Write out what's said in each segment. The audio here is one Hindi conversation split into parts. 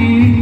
you.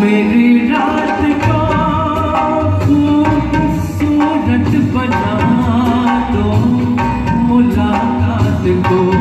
मेरी रात को बना दो मुलाकात को।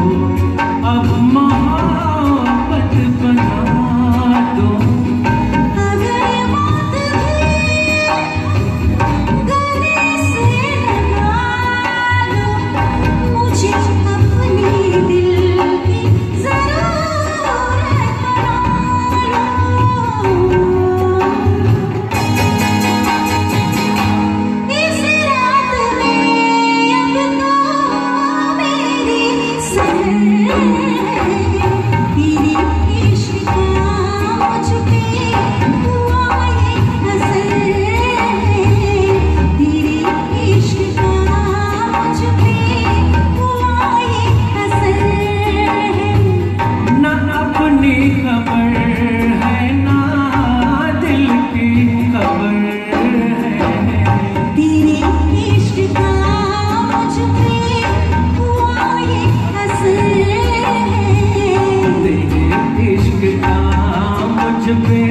मिला मुझ पे